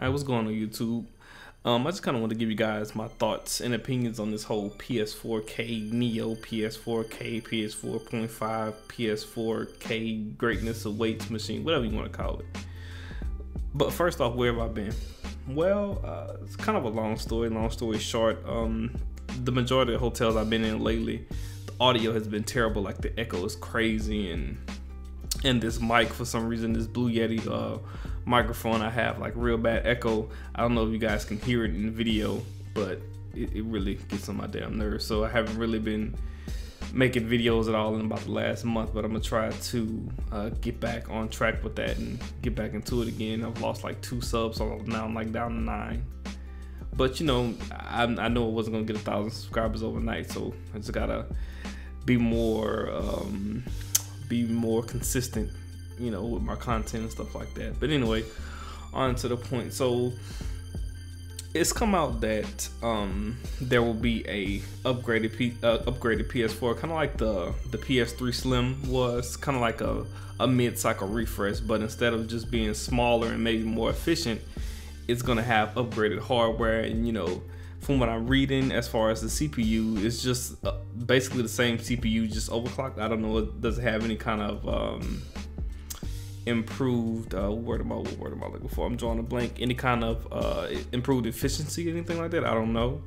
All right, what's going on YouTube? Um, I just kind of want to give you guys my thoughts and opinions on this whole PS4K Neo, PS4K, PS4.5, PS4K greatness awaits machine, whatever you want to call it. But first off, where have I been? Well, uh, it's kind of a long story. Long story short, um, the majority of hotels I've been in lately, the audio has been terrible. Like the echo is crazy, and and this mic for some reason, this Blue Yeti uh, microphone I have like real bad echo. I don't know if you guys can hear it in the video, but it, it really gets on my damn nerves. So I haven't really been making videos at all in about the last month, but I'm gonna try to uh, get back on track with that and get back into it again. I've lost like two subs, so now I'm like down to nine. But you know, I, I know I wasn't gonna get a thousand subscribers overnight, so I just gotta be more, um, be more consistent you know, with my content and stuff like that. But anyway, on to the point. So it's come out that um, there will be a upgraded P, uh, upgraded PS4, kind of like the the PS3 Slim was, kind of like a a mid cycle refresh. But instead of just being smaller and maybe more efficient, it's gonna have upgraded hardware. And you know, from what I'm reading, as far as the CPU, it's just uh, basically the same CPU, just overclocked. I don't know, it doesn't have any kind of um, improved uh, word am I what word am I looking for? I'm drawing a blank. Any kind of uh, improved efficiency, anything like that? I don't know.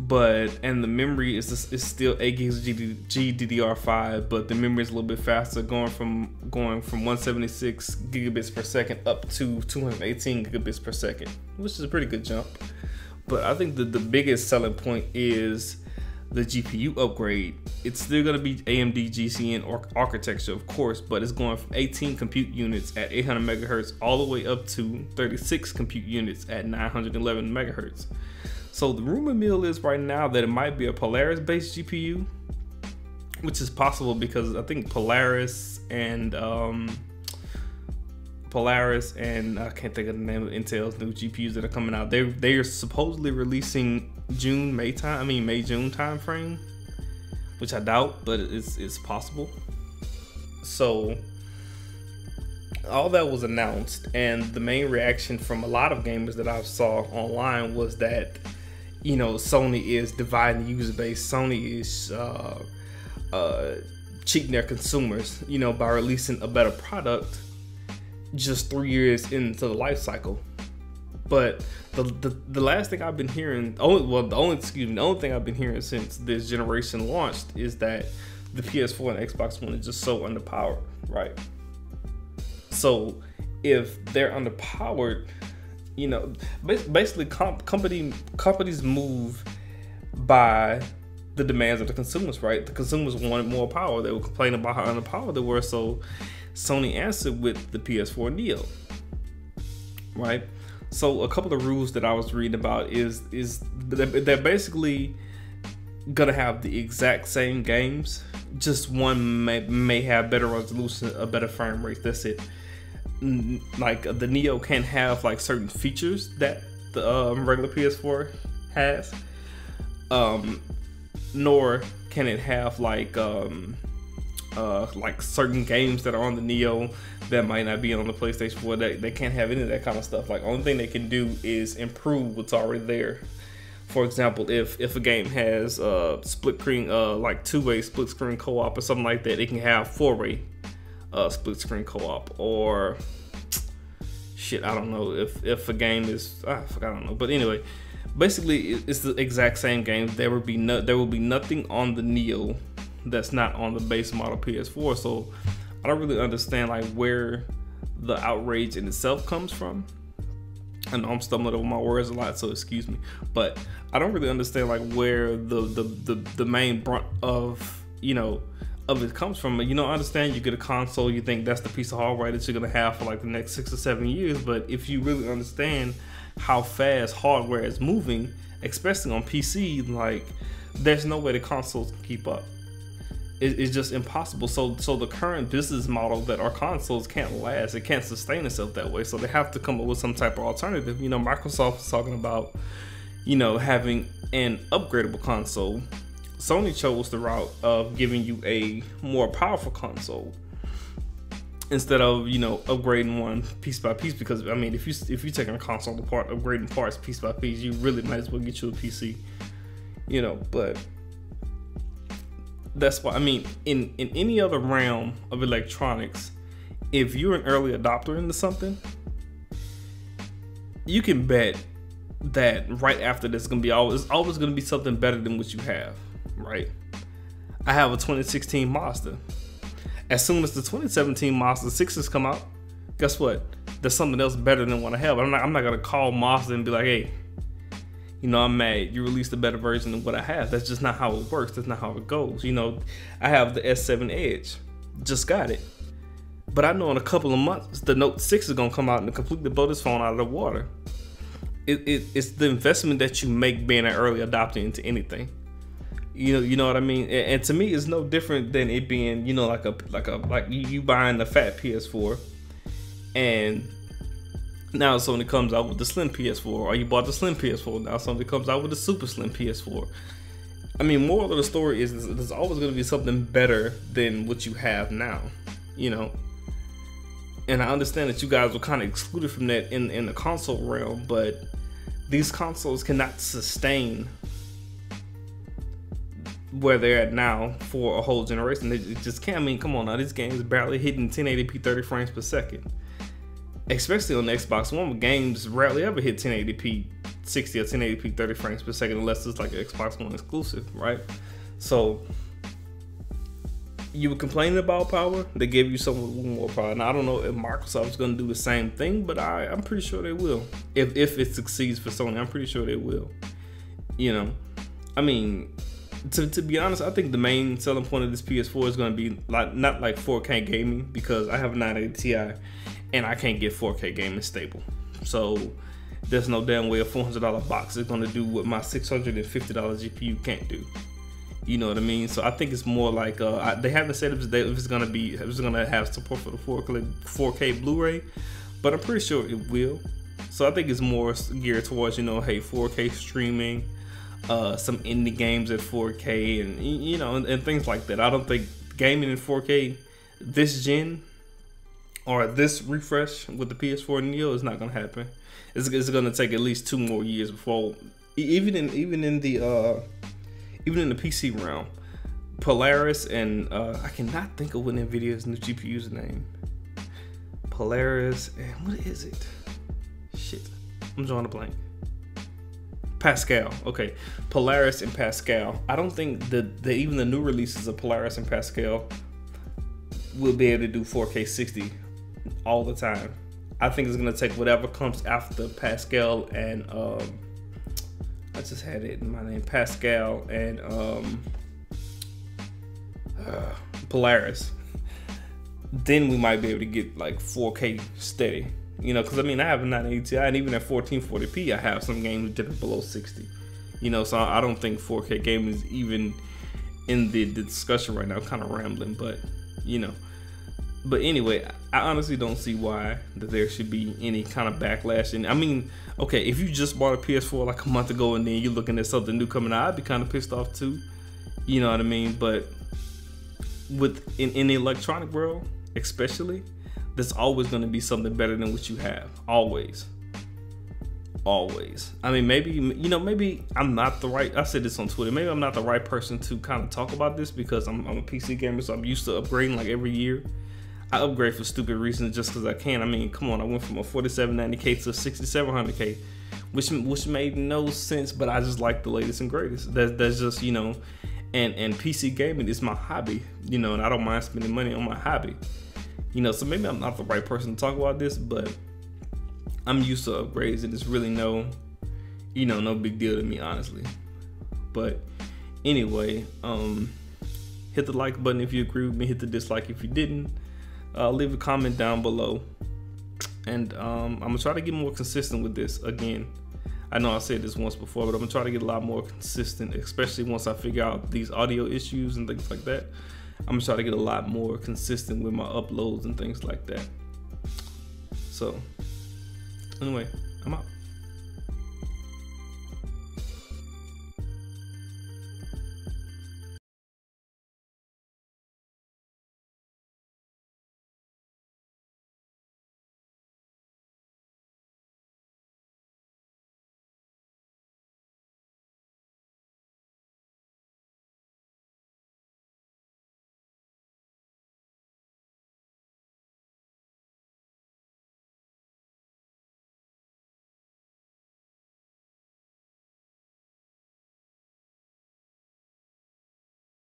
But and the memory is is still 8 gigs GDDR5, but the memory is a little bit faster, going from going from 176 gigabits per second up to 218 gigabits per second, which is a pretty good jump. But I think that the biggest selling point is the GPU upgrade, it's still going to be AMD GCN architecture, of course, but it's going from 18 compute units at 800 megahertz all the way up to 36 compute units at 911 megahertz. So the rumor mill is right now that it might be a Polaris based GPU, which is possible because I think Polaris and um, Polaris and I can't think of the name of Intel's new GPUs that are coming out. They they are supposedly releasing June May time. I mean May June time frame, which I doubt, but it's it's possible. So all that was announced, and the main reaction from a lot of gamers that I saw online was that you know Sony is dividing the user base. Sony is uh, uh, cheating their consumers, you know, by releasing a better product just three years into the life cycle. But the, the, the last thing I've been hearing, only well, the only excuse me, the only thing I've been hearing since this generation launched is that the PS4 and Xbox One is just so underpowered, right? So if they're underpowered, you know, basically comp- company companies move by the demands of the consumers, right? The consumers wanted more power. They were complaining about how underpowered they were, so Sony answered with the PS4 Neo, right? So a couple of rules that I was reading about is is they're basically gonna have the exact same games, just one may, may have better resolution, a better frame rate. That's it. Like the Neo can't have like certain features that the um, regular PS4 has, um, nor can it have like um, uh, like certain games that are on the Neo that might not be on the PlayStation 4. They, they can't have any of that kind of stuff. Like only thing they can do is improve what's already there. For example, if if a game has uh, split screen, uh, like two way split screen co op or something like that, it can have four way uh, split screen co op or shit. I don't know if if a game is ah, I don't know, but anyway, basically it's the exact same game. There will be no there will be nothing on the Neo that's not on the base model PS4. So I don't really understand like where the outrage in itself comes from. I know I'm stumbling over my words a lot, so excuse me. But I don't really understand like where the the the, the main brunt of you know of it comes from. You know, I understand you get a console, you think that's the piece of hardware that you're gonna have for like the next six or seven years. But if you really understand how fast hardware is moving, especially on PC, like there's no way the consoles can keep up is just impossible. So so the current business model that our consoles can't last, it can't sustain itself that way. So they have to come up with some type of alternative. You know, Microsoft is talking about, you know, having an upgradable console. Sony chose the route of giving you a more powerful console. instead of you know upgrading one piece by piece because I mean if you if you're taking a console apart upgrading parts piece by piece you really might as well get you a PC you know but that's why I mean in in any other realm of electronics if you're an early adopter into something you can bet that right after this is gonna be always always gonna be something better than what you have right I have a 2016 Mazda as soon as the 2017 Mazda 6s come out, guess what? There's something else better than what I have. I'm not, I'm not gonna call Mazda and be like, hey, you know, I'm mad. You released a better version of what I have. That's just not how it works. That's not how it goes. You know, I have the S7 Edge, just got it. But I know in a couple of months, the Note 6 is gonna come out and completely blow this phone out of the water. It, it, it's the investment that you make being an early adopter into anything you know you know what i mean and, and, to me it's no different than it being you know like a like a like you, you buying the fat ps4 and now Sony comes out with the slim ps4 or you bought the slim ps4 now Sony comes out with the super slim ps4 i mean moral of the story is there's always going to be something better than what you have now you know and i understand that you guys were kind of excluded from that in in the console realm but these consoles cannot sustain where they're at now for a whole generation. They just can't. I mean, come on now, this game is barely hitting 1080p 30 frames per second. Especially on the Xbox One, games rarely ever hit 1080p 60 or 1080p 30 frames per second unless it's like an Xbox One exclusive, right? So you were complaining about power, they gave you some more power. Now I don't know if Microsoft's gonna do the same thing, but I, I'm pretty sure they will. If if it succeeds for Sony, I'm pretty sure they will. You know, I mean, to, to be honest, I think the main selling point of this PS4 is going to be like not like 4K gaming because I have a 980 Ti and I can't get 4K gaming stable. So there's no damn way a $400 box is to do what my $650 GPU can't do. You know what I mean? So I think it's more like uh, I, they haven't said if it's going to be if it's to have support for the 4K, 4K Blu-ray, but I'm pretty sure it will. So I think it's more geared towards you know, hey, 4K streaming uh, some indie games at 4K and you know and, and, things like that. I don't think gaming in 4K this gen or this refresh with the PS4 Neo is not gonna happen. It's, it's gonna take at least two more years before even in even in the uh, even in the PC realm. Polaris and uh, I cannot think of what Nvidia's new GPU's name. Polaris and what is it? Shit, I'm drawing a blank. Pascal. Okay, Polaris and Pascal. I don't think the even the new releases of Polaris and Pascal will be able to do 4K 60 all the time. I think it's gonna take whatever comes after Pascal and um, I just had it in my name, Pascal and um, uh, Polaris. Then we might be able to get like 4K steady. You know, because I mean, I have a 980 Ti, and even at 1440p, I have some games dipping below 60. You know, so I don't think 4K gaming is even in the, the discussion right now. Kind of rambling, but you know. But anyway, I honestly don't see why that there should be any kind of backlash. And I mean, okay, if you just bought a PS4 like a month ago and then you're looking at something new coming out, I'd be kind of pissed off too. You know what I mean? But with in, in the electronic world, especially, there's always going to be something better than what you have. Always. Always. I mean, maybe, you know, maybe I'm not the right, I said this on Twitter, maybe I'm not the right person to kind of talk about this because I'm, I'm a PC gamer, so I'm used to upgrading like every year. I upgrade for stupid reasons just because I can. I mean, come on, I went from a 4790K to a 6700K, which which made no sense, but I just like the latest and greatest. That, that's just, you know, and, and PC gaming is my hobby, you know, and I don't mind spending money on my hobby. You know, so maybe I'm not the right person to talk about this, but I'm used to upgrades and it's really no, you know, no big deal to me, honestly. But anyway, um, hit the like button if you agree with me, hit the dislike if you didn't. Uh, leave a comment down below. And um, I'm gonna try to get more consistent with this again. I know I said this once before, but I'm gonna try to get a lot more consistent, especially once I figure out these audio issues and things like that. I'm gonna try to get a lot more consistent with my uploads and things like that. So, anyway, I'm out.